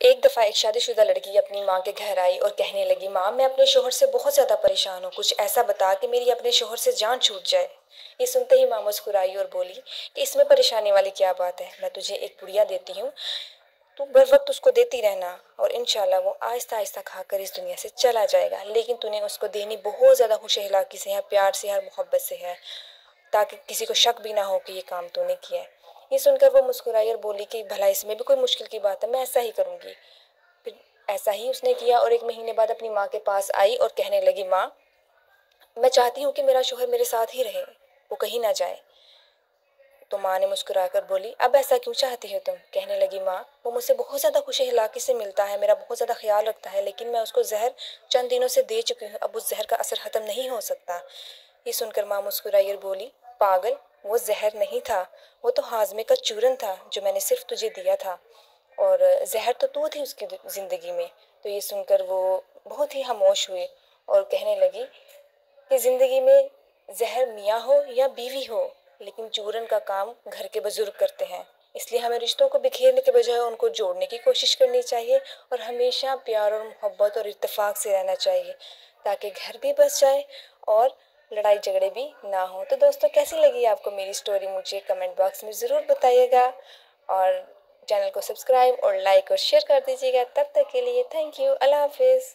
एक दफ़ा एक शादीशुदा लड़की अपनी माँ के घर आई और कहने लगी, माँ, मैं अपने शोहर से बहुत ज़्यादा परेशान हूँ। कुछ ऐसा बता कि मेरी अपने शोहर से जान छूट जाए। ये सुनते ही माँ मुस्कुराई और बोली, कि इसमें परेशानी वाली क्या बात है? मैं तुझे एक पुड़िया देती हूँ। तू बर वक्त उसको देती रहना और इन वो आहिस्ता आहिस्ता खाकर इस दुनिया से चला जाएगा। लेकिन तूने उसको देनी बहुत ज़्यादा खुश से है, प्यार से है मोहब्बत से है, ताकि किसी को शक भी ना हो कि ये काम तूने किया है। ये सुनकर वो मुस्कुराई और बोली कि भला इसमें भी कोई मुश्किल की बात है, मैं ऐसा ही करूँगी। फिर ऐसा ही उसने किया और एक महीने बाद अपनी माँ के पास आई और कहने लगी, माँ, मैं चाहती हूँ कि मेरा शोहर मेरे साथ ही रहे, वो कहीं ना जाए। तो माँ ने मुस्कुरा कर बोली, अब ऐसा क्यों चाहती हो तुम? कहने लगी माँ, वो मुझसे बहुत ज़्यादा खुश इलाके से मिलता है, मेरा बहुत ज़्यादा ख्याल रखता है, लेकिन मैं उसको जहर चंद दिनों से दे चुकी हूँ, अब उस जहर का असर ख़त्म नहीं हो सकता। ये सुनकर माँ मुस्कुराई और बोली, पागल वो जहर नहीं था, वो तो हाजमे का चूरन था जो मैंने सिर्फ़ तुझे दिया था। और जहर तो तू थी उसकी ज़िंदगी में। तो ये सुनकर वो बहुत ही खामोश हुए और कहने लगी कि ज़िंदगी में जहर मियाँ हो या बीवी हो, लेकिन चूरन का काम घर के बुज़ुर्ग करते हैं। इसलिए हमें रिश्तों को बिखेरने के बजाय उनको जोड़ने की कोशिश करनी चाहिए और हमेशा प्यार और मोहब्बत और इत्तेफाक से रहना चाहिए, ताकि घर भी बस जाए और लड़ाई झगड़े भी ना हो। तो दोस्तों, कैसी लगी आपको मेरी स्टोरी मुझे कमेंट बॉक्स में ज़रूर बताइएगा और चैनल को सब्सक्राइब और लाइक और शेयर कर दीजिएगा। तब तक के लिए थैंक यू अल्लाह हाफिज़।